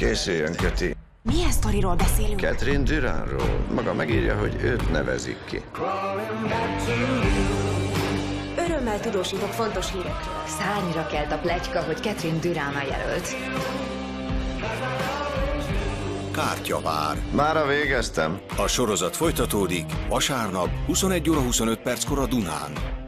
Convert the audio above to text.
Készüljön, Köti. Milyen sztoriról beszélünk? Catherine Duranról. Maga megírja, hogy őt nevezik ki. Örömmel tudósítok fontos hírekről. Szárnyra kelt a plegyka, hogy Catherine Durán a jelölt. Kártyavár. Mára végeztem. A sorozat folytatódik vasárnap 21 óra 25 perckor a Dunán.